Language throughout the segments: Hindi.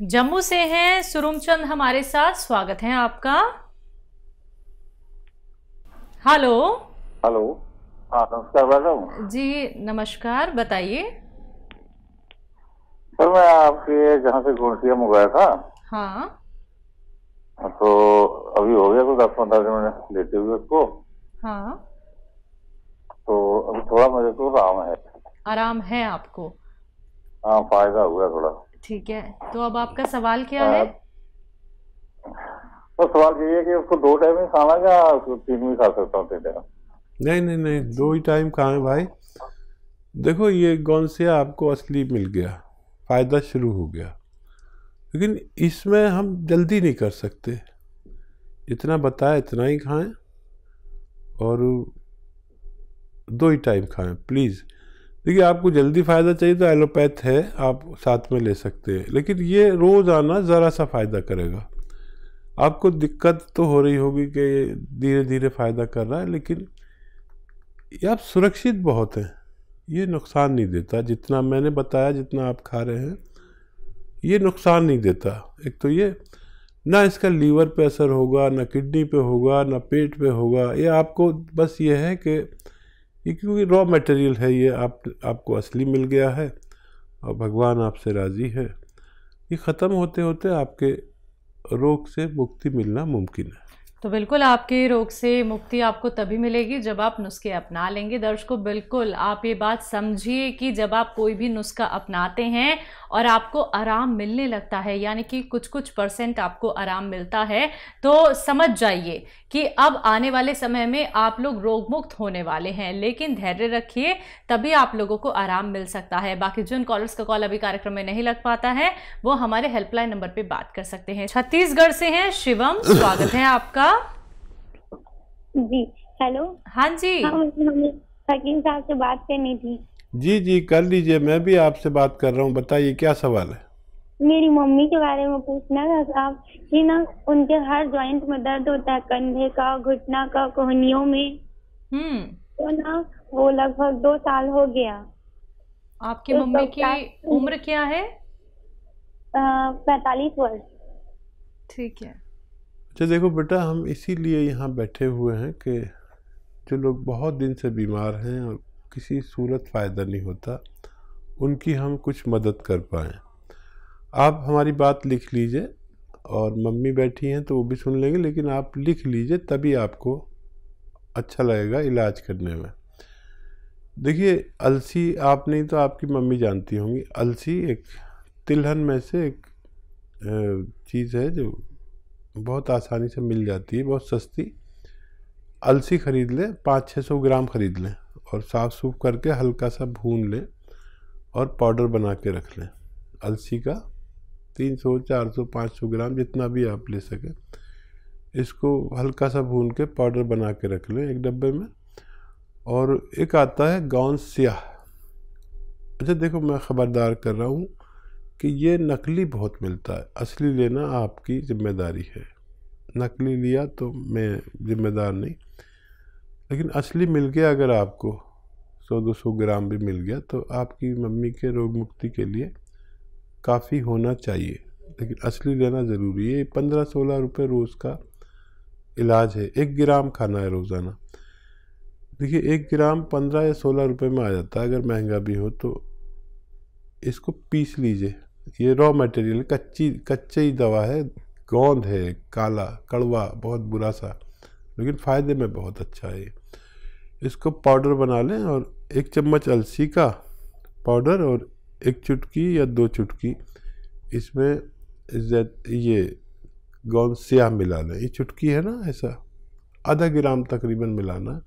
जम्मू से हैं सुरुमचंद हमारे साथ स्वागत है आपका। हेलो। हेलो। हाँ नमस्कार मैडम जी नमस्कार बताइए। सर मैं आपके जहाँ से घोटिया मंगाया था। हाँ। तो अभी हो गया तो दस पंद्रह दिन मैंने लेते हुए उसको। हाँ। तो अभी थोड़ा मेरे को आराम है। आराम है आपको। हाँ फ़ायदा हुआ थोड़ा। ठीक है। तो अब आपका सवाल क्या है? तो सवाल ये है कि उसको दो टाइम ही खाना या उसको तीन भी खा सकता हूँ तीन टाइम नहीं नहीं नहीं दो ही टाइम खाएँ भाई। देखो ये गौनसिया आपको असली मिल गया? फ़ायदा शुरू हो गया। लेकिन इसमें हम जल्दी नहीं कर सकते। जितना बताया इतना ही खाएँ। और दो ही टाइम खाएँ प्लीज़ देखिए, आपको जल्दी फ़ायदा चाहिए तो एलोपैथ है, आप साथ में ले सकते हैं। लेकिन ये रोज़ आना ज़रा सा फ़ायदा करेगा। आपको दिक्कत तो हो रही होगी कि धीरे धीरे फ़ायदा कर रहा है, लेकिन ये आप सुरक्षित बहुत हैं। ये नुकसान नहीं देता। जितना मैंने बताया, जितना आप खा रहे हैं, ये नुकसान नहीं देता। एक तो ये, ना इसका लीवर पे असर होगा, ना किडनी पे होगा, ना पेट पे होगा। ये आपको बस ये है कि ये क्योंकि रॉ मटेरियल है, ये आप, आपको असली मिल गया है और भगवान आपसे राज़ी है। ये ख़त्म होते होते आपके रोग से मुक्ति मिलना मुमकिन है। तो बिल्कुल आपके रोग से मुक्ति आपको तभी मिलेगी जब आप नुस्खे अपना लेंगे। दर्शकों, बिल्कुल आप ये बात समझिए कि जब आप कोई भी नुस्खा अपनाते हैं और आपको आराम मिलने लगता है, यानी कि कुछ कुछ परसेंट आपको आराम मिलता है तो समझ जाइए कि अब आने वाले समय में आप लोग रोग मुक्त होने वाले हैं। लेकिन धैर्य रखिए तभी आप लोगों को आराम मिल सकता है। बाकी जिन कॉलर्स का कॉल अभी कार्यक्रम में नहीं लग पाता है वो हमारे हेल्पलाइन नंबर पर बात कर सकते हैं। छत्तीसगढ़ से हैं शिवम स्वागत है आपका। जी हेलो हाँ जी। हाँ हकीम साहब से बात करनी थी। जी जी कर लीजिए मैं भी आपसे बात कर रहा हूँ। बताइए क्या सवाल है? मेरी मम्मी के बारे में पूछना था साहब कि ना उनके हर जॉइंट में दर्द होता है कंधे का घुटना का कोहनियों में। हम्म। तो ना वो लगभग दो साल हो गया। आपकी तो मम्मी की क्या- उम्र क्या है? पैतालीस वर्ष। ठीक है। अच्छा देखो बेटा हम इसीलिए यहाँ बैठे हुए हैं कि जो लोग बहुत दिन से बीमार हैं और किसी सूरत फ़ायदा नहीं होता उनकी हम कुछ मदद कर पाएँ। आप हमारी बात लिख लीजिए और मम्मी बैठी हैं तो वो भी सुन लेंगे, लेकिन आप लिख लीजिए तभी आपको अच्छा लगेगा इलाज करने में। देखिए, अलसी आप नहीं तो आपकी मम्मी जानती होंगी। अलसी एक तिलहन में से एक चीज़ है जो बहुत आसानी से मिल जाती है, बहुत सस्ती। अलसी ख़रीद लें पाँच छः सौ ग्राम ख़रीद लें और साफ़ सूफ करके हल्का सा भून लें और पाउडर बना के रख लें। अलसी का तीन सौ, चार सौ, पाँच सौ ग्राम जितना भी आप ले सकें। इसको हल्का सा भून के पाउडर बना के रख लें एक डब्बे में। और एक आता है गौन स्याह। अच्छा देखो मैं ख़बरदार कर रहा हूँ कि ये नकली बहुत मिलता है। असली लेना आपकी ज़िम्मेदारी है। नकली लिया तो मैं जिम्मेदार नहीं। लेकिन असली मिल गया अगर आपको, सौ दो सौ ग्राम भी मिल गया तो आपकी मम्मी के रोग मुक्ति के लिए काफ़ी होना चाहिए। लेकिन असली लेना ज़रूरी है। पंद्रह सोलह रुपये रोज़ का इलाज है। एक ग्राम खाना है रोज़ाना। देखिए, एक ग्राम पंद्रह या सोलह रुपये में आ जाता है। अगर महँगा भी हो तो इसको पीस लीजिए। ये रॉ मटेरियल कच्ची, कच्चे ही दवा है। गोंद है, काला, कड़वा, बहुत बुरा सा। लेकिन फ़ायदे में बहुत अच्छा है इसको पाउडर बना लें और एक चम्मच अलसी का पाउडर और एक चुटकी या दो चुटकी, इसमें ये गौन स्याह मिला लें ये चुटकी है ना ऐसा, आधा ग्राम तकरीबन मिलाना,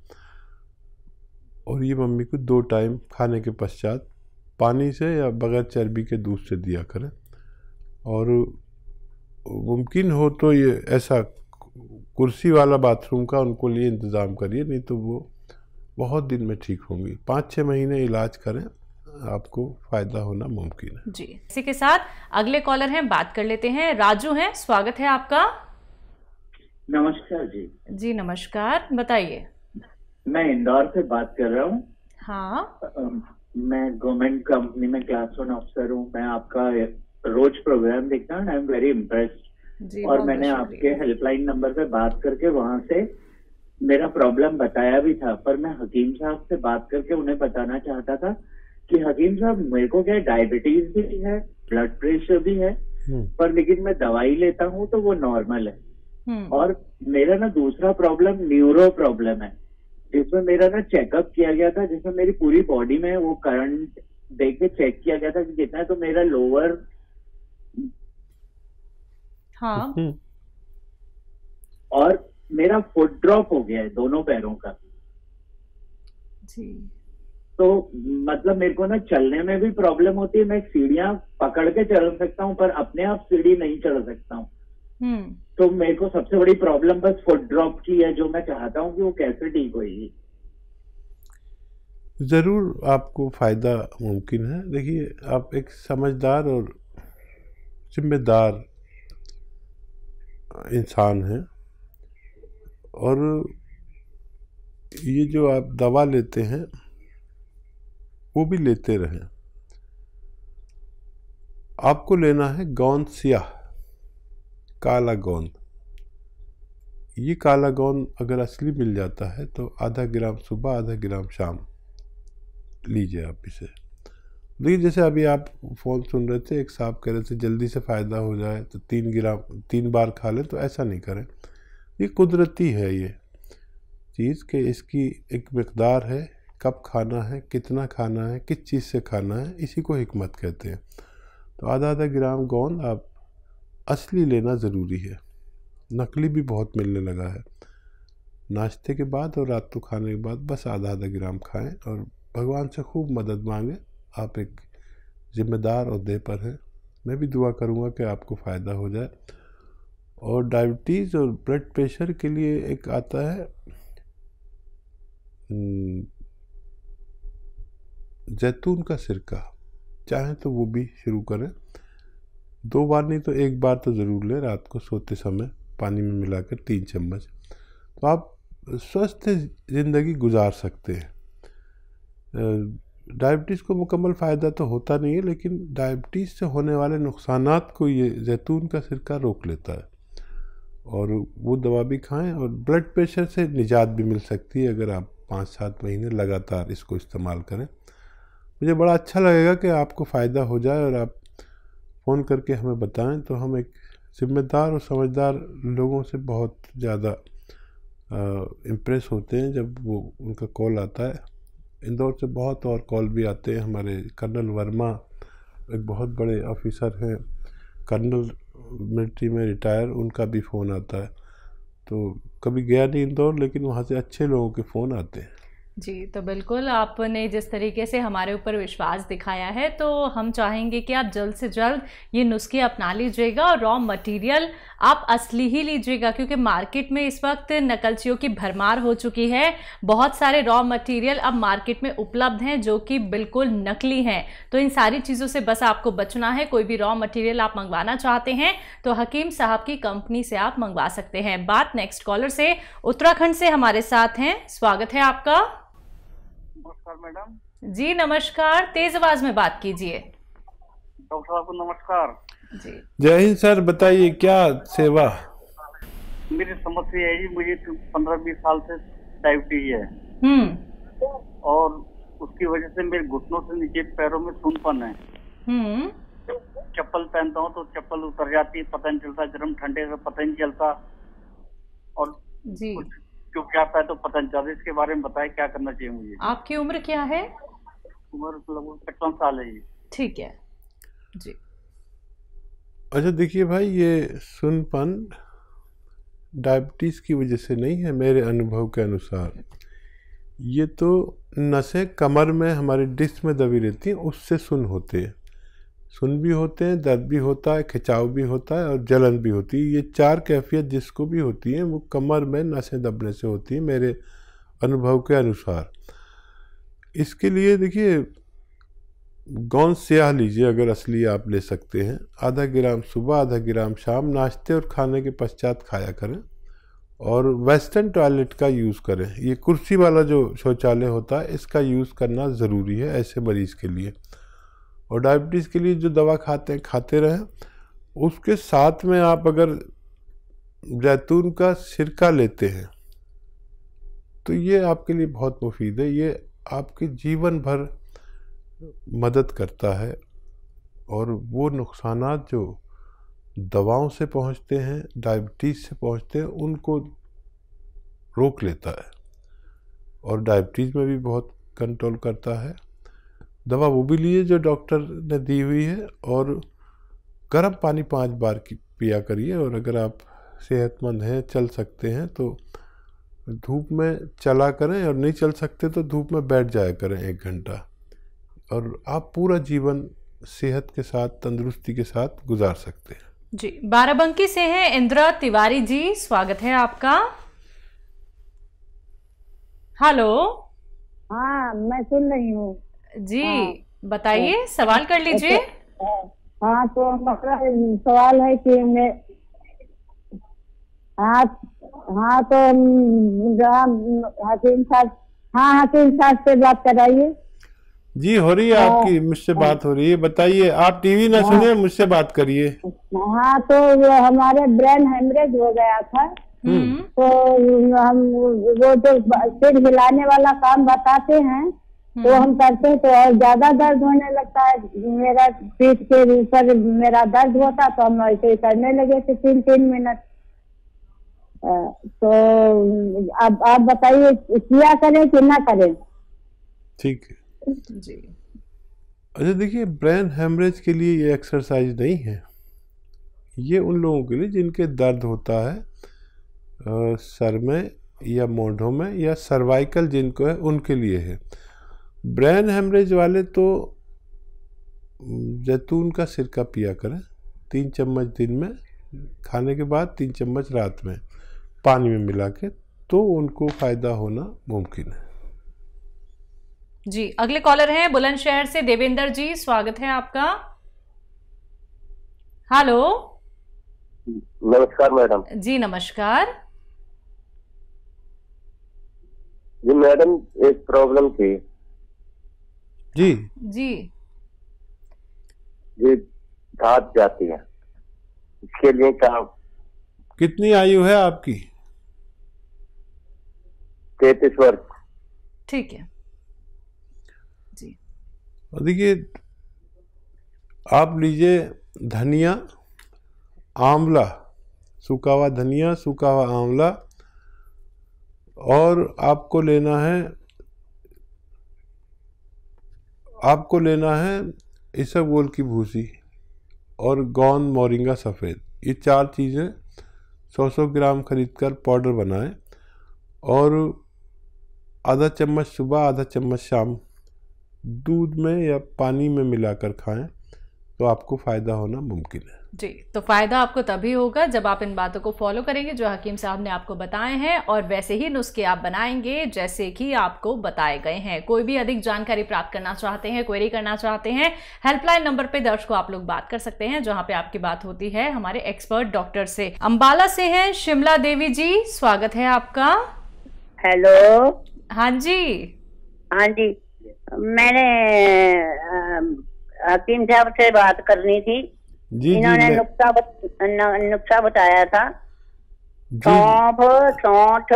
और ये मम्मी को दो टाइम खाने के पश्चात पानी से या बगैर चर्बी के दूध से दिया करें। और मुमकिन हो तो ये ऐसा कुर्सी वाला बाथरूम का उनको लिए इंतज़ाम करिए, नहीं तो वो बहुत दिन में ठीक होंगी। पाँच छः महीने इलाज करें। आपको फ़ायदा होना मुमकिन है। जी। इसी के साथ अगले कॉलर हैं बात कर लेते हैं। राजू हैं स्वागत है आपका। नमस्कार जी। जी नमस्कार। बताइए। मैं इंदौर से बात कर रहा हूँ। हाँ। मैं गवर्नमेंट कंपनी में क्लास वन अफसर हूँ। मैं आपका रोज प्रोग्राम देखता हूँ आई एम वेरी इम्प्रेस्ड और मैंने आपके हेल्पलाइन नंबर पे बात करके वहाँ से मेरा प्रॉब्लम बताया भी था पर मैं हकीम साहब से बात करके उन्हें बताना चाहता था कि हकीम साहब मेरे को क्या डायबिटीज़ भी है ब्लड प्रेशर भी है हम्म, पर लेकिन मैं दवाई लेता हूँ तो वो नॉर्मल है। हम्म, और मेरा ना दूसरा प्रॉब्लम न्यूरो प्रॉब्लम है। जिसमें मेरा ना चेकअप किया गया था जिसमें मेरी पूरी बॉडी में वो करंट देख के चेक किया गया था कि कितना है तो मेरा लोअर हाँ। हम्म, और मेरा फुट ड्रॉप हो गया है दोनों पैरों का। जी। तो मतलब मेरे को ना चलने में भी प्रॉब्लम होती है मैं सीढ़ियाँ पकड़ के चल सकता हूँ पर अपने आप सीढ़ी नहीं चढ़ सकता हूँ। हम्म। तो मेरे को सबसे बड़ी प्रॉब्लम बस फुट ड्रॉप की है जो मैं चाहता हूँ कि वो कैसे ठीक होगी ज़रूर आपको फ़ायदा मुमकिन है। देखिए आप एक समझदार और जिम्मेदार इंसान हैं और ये जो आप दवा लेते हैं वो भी लेते रहें। आपको लेना है गोंद सियाह, काला गोंद। ये काला गोंद अगर असली मिल जाता है तो आधा ग्राम सुबह, आधा ग्राम शाम। लीजिए आप इसे। देखिए, जैसे अभी आप फ़ोन सुन रहे थे, एक साहब कह रहे थे, जल्दी से फ़ायदा हो जाए तो तीन ग्राम, तीन बार खा लें तो ऐसा नहीं करें। ये कुदरती है ये चीज़ के, इसकी एक मकदार है कब खाना है, कितना खाना है, किस चीज़ से खाना है, इसी को हमत कहते हैं। तो आधा आधा ग्राम गोंद आप असली लेना ज़रूरी है। नकली भी बहुत मिलने लगा है। नाश्ते के बाद और रात को खाने के बाद बस आधा आधा ग्राम खाएँ और भगवान से खूब मदद मांगें। आप एक ज़िम्मेदार अहदे पर हैं। मैं भी दुआ करूँगा कि आपको फ़ायदा हो जाए। और डायबिटीज़ और ब्लड प्रेशर के लिए एक आता है जैतून का सिरका चाहें तो वो भी शुरू करें। दो बार नहीं तो एक बार तो ज़रूर लें रात को सोते समय पानी में मिलाकर तीन चम्मच। तो आप स्वस्थ ज़िंदगी गुजार सकते हैं। डायबिटीज़ को मुकम्मल फ़ायदा तो होता नहीं है, लेकिन डायबिटीज़ से होने वाले नुकसान को ये जैतून का सिरका रोक लेता है। और वो दवा भी खाएँ और ब्लड प्रेशर से निजात भी मिल सकती है अगर आप पाँच सात महीने लगातार इसको इस्तेमाल करें। मुझे बड़ा अच्छा लगेगा कि आपको फ़ायदा हो जाए और आप फ़ोन करके हमें बताएँ। तो हम एक ज़िम्मेदार और समझदार लोगों से बहुत ज़्यादा इम्प्रेस होते हैं जब वो उनका कॉल आता है। इंदौर से बहुत और कॉल भी आते हैं। हमारे कर्नल वर्मा एक बहुत बड़े ऑफिसर हैं। कर्नल मिलिट्री में रिटायर उनका भी फ़ोन आता है। तो कभी गया नहीं इंदौर, लेकिन वहाँ से अच्छे लोगों के फ़ोन आते हैं। जी तो बिल्कुल आपने जिस तरीके से हमारे ऊपर विश्वास दिखाया है तो हम चाहेंगे कि आप जल्द से जल्द ये नुस्खे अपना लीजिएगा और रॉ मटेरियल आप असली ही लीजिएगा, क्योंकि मार्केट में इस वक्त नकलचियों की भरमार हो चुकी है। बहुत सारे रॉ मटेरियल अब मार्केट में उपलब्ध हैं, जो कि बिल्कुल नकली हैं। तो इन सारी चीज़ों से बस आपको बचना है, कोई भी रॉ मटेरियल आप मंगवाना चाहते हैं तो हकीम साहब की कंपनी से आप मंगवा सकते हैं। बात नेक्स्ट कॉलर से, उत्तराखंड से हमारे साथ हैं, स्वागत है आपका। नमस्कार मैडम। जी नमस्कार। तेज आवाज़ में बात कीजिए। डॉक्टर साहब को नमस्कार। जी। जय हिंद सर बताइए क्या सेवा? मेरी समस्या है जी मुझे पंद्रह बीस साल से डायबिटीज़ है। हम्म। और उसकी वजह से मेरे घुटनों से नीचे पैरों में सुनपन है। हम्म। चप्पल पहनता हूँ तो चप्पल उतर जाती है पता नहीं चलता गर्म ठंडे का पता नहीं चलता। और जी। चुप जाता है तो पता नहीं चलता इसके बारे में बताए क्या करना चाहिए मुझे। आपकी उम्र क्या है? उम्र लगभग पचपन साल है ठीक है। जी। अच्छा देखिए भाई ये सुनपन डायबिटीज़ की वजह से नहीं है मेरे अनुभव के अनुसार। ये तो नसें कमर में हमारे डिस्क में दबी रहती हैं उससे सुन होते हैं। सुन भी होते हैं, दर्द भी होता है, खिंचाव भी होता है और जलन भी होती है। ये चार कैफियत जिसको भी होती है, वो कमर में नसें दबने से होती हैं मेरे अनुभव के अनुसार। इसके लिए देखिए, गौन स्याह लीजिए अगर असली आप ले सकते हैं। आधा ग्राम सुबह, आधा ग्राम शाम नाश्ते और खाने के पश्चात खाया करें और वेस्टर्न टॉयलेट का यूज़ करें। ये कुर्सी वाला जो शौचालय होता है, इसका यूज़ करना ज़रूरी है ऐसे मरीज़ के लिए। और डायबिटीज़ के लिए जो दवा खाते हैं खाते रहें, उसके साथ में आप अगर जैतून का सिरका लेते हैं तो ये आपके लिए बहुत मुफीद है। ये आपके जीवन भर मदद करता है और वो नुकसान जो दवाओं से पहुँचते हैं, डायबिटीज़ से पहुँचते हैं, उनको रोक लेता है और डायबिटीज़ में भी बहुत कंट्रोल करता है। दवा वो भी लिए जो डॉक्टर ने दी हुई है और गर्म पानी पाँच बार की पिया करिए और अगर आप सेहतमंद हैं चल सकते हैं तो धूप में चला करें और नहीं चल सकते तो धूप में बैठ जाया करें एक घंटा। और आप पूरा जीवन सेहत के साथ तंदुरुस्ती के साथ गुजार सकते हैं। जी बाराबंकी से हैं इंदिरा तिवारी जी स्वागत है आपका। हेलो। हाँ मैं सुन रही हूँ। जी हाँ। बताइए सवाल कर लीजिए। हाँ तो मेरा सवाल है कि मैं हाँ हाँ तो हम, हकीम साहब हाँ हकीम साहब से बात कराइए। जी हो रही है आपकी मुझसे बात हो रही है बताइए आप टीवी ना सुने मुझसे बात करिए। हाँ तो हमारे ब्रेन हेमरेज हो गया था। हम्म। तो हम वो जो सिर हिलाने वाला काम बताते हैं तो हम करते हैं तो और ज़्यादा दर्द होने लगता है। मेरा पीठ के ऊपर मेरा दर्द होता तो हम ऐसे ही करने लगे थे तीन तीन मिनट। तो अब आप बताइए किया करें कि ना करें? ठीक है। जी। अच्छा देखिए ब्रेन हेमरेज के लिए ये एक्सरसाइज नहीं है। ये उन लोगों के लिए जिनके दर्द होता है अ, सर में या मोढ़ों में या सर्वाइकल जिनको है उनके लिए है। ब्रेन हेमरेज वाले तो जैतून का सिरका पिया करें तीन चम्मच दिन में खाने के बाद तीन चम्मच रात में पानी में मिला के तो उनको फ़ायदा होना मुमकिन है। जी अगले कॉलर हैं बुलंदशहर से देवेंद्र जी स्वागत है आपका। हेलो। नमस्कार मैडम। जी नमस्कार। जी मैडम एक प्रॉब्लम थी। जी। जी। जी दांत जाती है। इसके लिए क्या कितनी आयु है आपकी? तैतीस वर्ष। ठीक है। जी। और देखिए आप लीजिए धनिया आंवला सूखा हुआ धनिया सूखा हुआ आंवला और आपको लेना है आपको लेना है इसबगोल की भूसी और गौन मोरिंगा सफ़ेद। ये चार चीज़ें 100 सौ ग्राम खरीद कर पाउडर बनाएँ और आधा चम्मच सुबह, आधा चम्मच शाम दूध में या पानी में मिलाकर खाएँ। तो आपको फ़ायदा होना मुमकिन है। जी तो फ़ायदा आपको तभी होगा जब आप इन बातों को फॉलो करेंगे जो हकीम साहब ने आपको बताए हैं और वैसे ही नुस्खे आप बनाएँगे जैसे कि आपको बताए गए हैं। कोई भी अधिक जानकारी प्राप्त करना चाहते हैं क्वेरी करना चाहते हैं हेल्पलाइन नंबर पे दर्शकों आप लोग बात कर सकते हैं जहाँ पे आपकी बात होती है हमारे एक्सपर्ट डॉक्टर से। अम्बाला से है शिमला देवी जी स्वागत है आपका। हेलो हाँ जी। हाँ जी। मैंने हकीम साहब से बात करनी थी। जी इन्होंने मैं- बत, न- नुक्सा बताया था। सौंफ सौंठ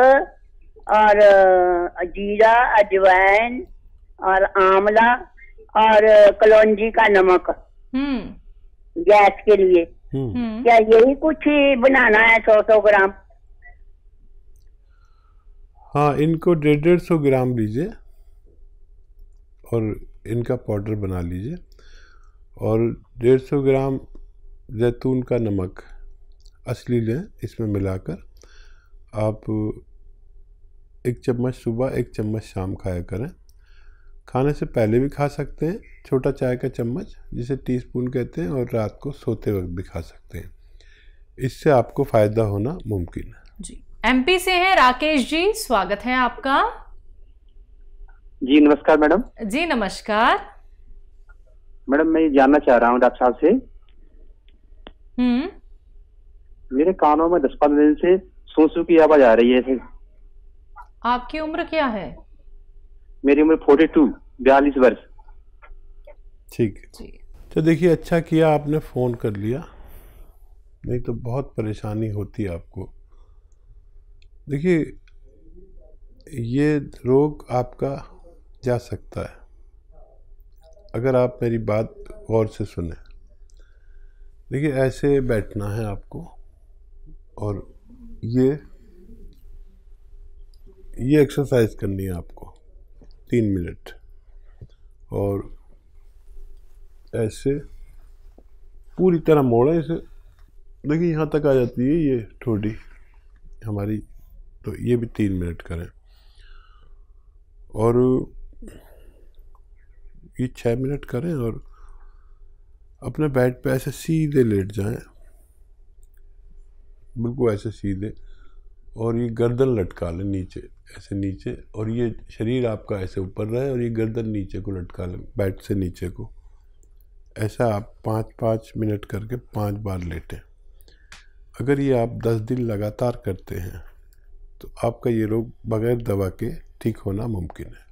और जीरा अजवाइन और आंवला और कलौंजी का नमक। हम्म। गैस के लिए। हम्म। हम्म। क्या यही कुछ ही बनाना है सौ सौ ग्राम? हाँ इनको डेढ़ डेढ़ सौ ग्राम लीजिए और इनका पाउडर बना लीजिए। और डेढ़ सौ ग्राम जैतून का नमक असली लें इसमें मिलाकर आप एक चम्मच सुबह एक चम्मच शाम खाया करें। खाने से पहले भी खा सकते हैं छोटा चाय का चम्मच जिसे टीस्पून कहते हैं और रात को सोते वक्त भी खा सकते हैं। इससे आपको फ़ायदा होना मुमकिन है। जी। एमपी से हैं राकेश जी स्वागत है आपका। जी नमस्कार मैडम। जी नमस्कार। मैडम मैं ये जानना चाह रहा हूँ डॉक्टर साहब से। हम्म। मेरे कानों में दस पंद्रह दिन से सू सू की आवाज़ आ रही है। आपकी उम्र क्या है? मेरी उम्र फोर्टी टू बयालीस वर्ष। ठीक है। जी। तो देखिए अच्छा किया आपने फ़ोन कर लिया। नहीं तो बहुत परेशानी होती है आपको। देखिए ये रोग आपका जा सकता है। अगर आप मेरी बात गौर से सुने, देखिए ऐसे बैठना है आपको, और ये ये एक्सरसाइज करनी है आपको तीन मिनट और ऐसे पूरी तरह मोड़ा इसे देखिए यहाँ तक आ जाती है ये ठोडी हमारी तो ये भी तीन मिनट करें। और ये छः मिनट करें और अपने बेड पे ऐसे सीधे लेट जाएँ। बिल्कुल ऐसे सीधे। और ये गर्दन लटका लें नीचे, ऐसे नीचे। और ये शरीर आपका ऐसे ऊपर रहे और ये गर्दन नीचे को लटका लें बेड से नीचे को। ऐसा आप पाँच पाँच मिनट करके पाँच बार लेटें। अगर ये आप दस दिन लगातार करते हैं तो आपका ये रोग बगैर दवा के ठीक होना मुमकिन है।